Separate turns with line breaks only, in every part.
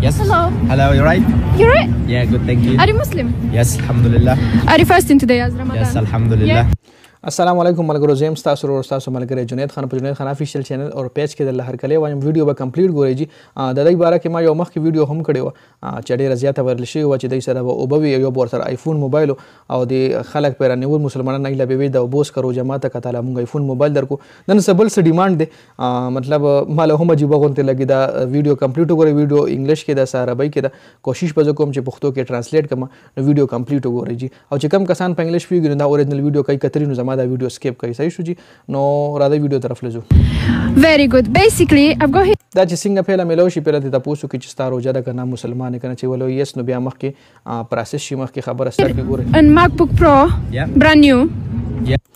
Yes.
Hello.
Hello, you right?
You right?
Yeah, good, thank you.
Are you Muslim?
Yes, alhamdulillah.
Are you fasting today as Ramadan?
Yes, alhamdulillah.
Yeah.
السلام علیکم ملګرو زم تاسو ورو تاسو ملګری جنید خان په جنید خان افیشل چینل او پیج کې د لهر کلی وایم ویډیو به کمپلیټ ګورئ جی د دې باره کې ما یو مخکې ویډیو هم کړې و چې ډیره زیاته ورل شي و چې د سره به اوبوي یو بور سره آیفون موبایل او د خلک پر نیور مسلمانان نه لبي د بوس کرو جماعت کتل موږ آیفون موبایل درکو نن سبل څه ډیماند دی مطلب ماله هم عجیبه غونته لګی دا ویډیو کمپلیټ وګوره ویډیو انګلیش کې ده سره عربی کې ده کوشش به کوم چې پښتو کې ترانسلیټ کما نو ویډیو کمپلیټ وګورئ جی او چې کم کسان په انګلیش پیږي نو دا اوریجنل ویډیو کوي کتري نو زما دا ویډیو سکیپ کوي صحیح شو جی نو راځي ویډیو طرف لزو
ویری ګډ بیسیکلی اب ګو
دا چې څنګه پیله ملو شي پیله ته تاسو کې چې ستاره روزه ده کنه مسلمان کنه چې ولو یس نو بیا مخ کې پروسس شي مخ کې خبره ستر کې ګوري
ان
ماک بوک پرو برانډ نیو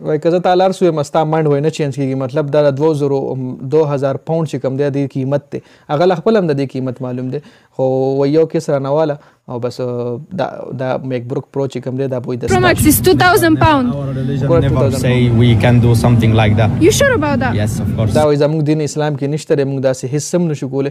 وای که زه
تالار
سو یم ستا منډ
وای نه چینج کیږي مطلب دا 2000 2000 پاوند چې کم دی د قیمت دی هغه لا خپل هم د قیمت معلوم دی خو و یو کیس را نواله او بس دا دا میک بروک پرو چې کم دی دا بوی د
پرو ماکس از 2000
پاوند
دا وای زموږ دین اسلام کې نشته موږ داسې هیڅ سم نشو کوله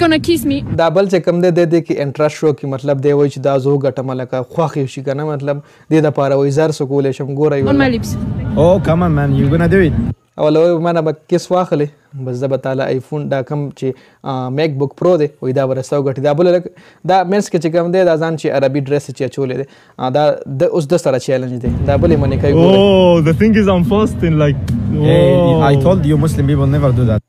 کنه کیس می دا بل چې کم دی د دې کې انټرست شو کې مطلب دی وای چې دا زو غټم لکه خوخ شي کنه مطلب دې د پاره وای زر سکول شم ګورای اون
مای
لیپس او کم ان مان یو ګنا دی
او له منه به کیس واخلې بس زه به تعالی آیفون دا کم چې میک بوک پرو دی وای دا ورساو غټي دا بل دا مینس کې چې کم دی دا ځان چې عربي ډریس چې چولې دی دا د اوس د سره چیلنج دی دا بلې منې کوي
او the thing is i'm fasting like oh.
hey,
i told
you
muslim people never do that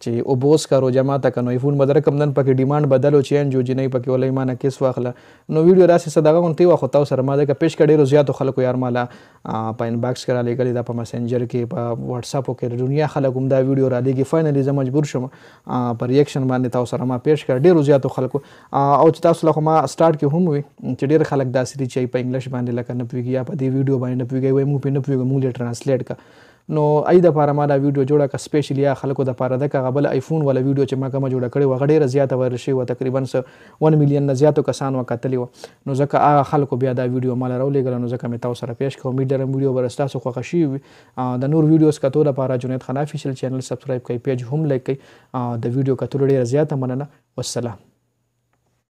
چی اوبوس کا روژه ماته که نو ایفون به درکم نن پکی ډیمانډ بدل او چینج او جینی پکی ولی مانه کیس واخله نو ویډیو داسی څه دغه غونتی وه خو تاو سره ما ځکه پیش کړه ډیرو زیاتو خلکو یار ماله په انباکس کی رالیګلی دا په مسنجر کی په واټساپو کی دنیا خلک هم دا ویډیو رالیګی فاینلی زه مجبور شوم په ریاکشن باندی تاو سره ما پیش کړه ډیرو زیاتو خلکو او چی تاسو له خو ما سټارټ کی هم وی چی ډیر خلک داسی دی چی په انګلیش باندی لکه نه پویګی یا په دی ویډیو باندی نه پویګی وای مو پی نه پویګو مو لی ټرانسلیټ کا نو ای د پاره ما دا ویډیو جوړه که سپیشلی هغه خلکو د پاره دکه هغه بل ایفون والا ویډیو چه ما کومه جوړه کړی وه هغه ډیره زیاته وایرل شوی وه تقریبا څه ون میلیون نه زیاتو کسانو هغه کتلی وه نو ځکه هغه خلکو بیا دا ویډیو ماله راولیږله نو ځکه می تاسو سره پیش کړه امید لرم ویډیو به ستاسو خوښه شوی وی د نور ویډیوز کتو د پاره جنید خان افیشل چینل سبسکرایب کړئ پیج هم لایک کړئ د ویډیو کتلو ډیره زیاته مننه والسلام.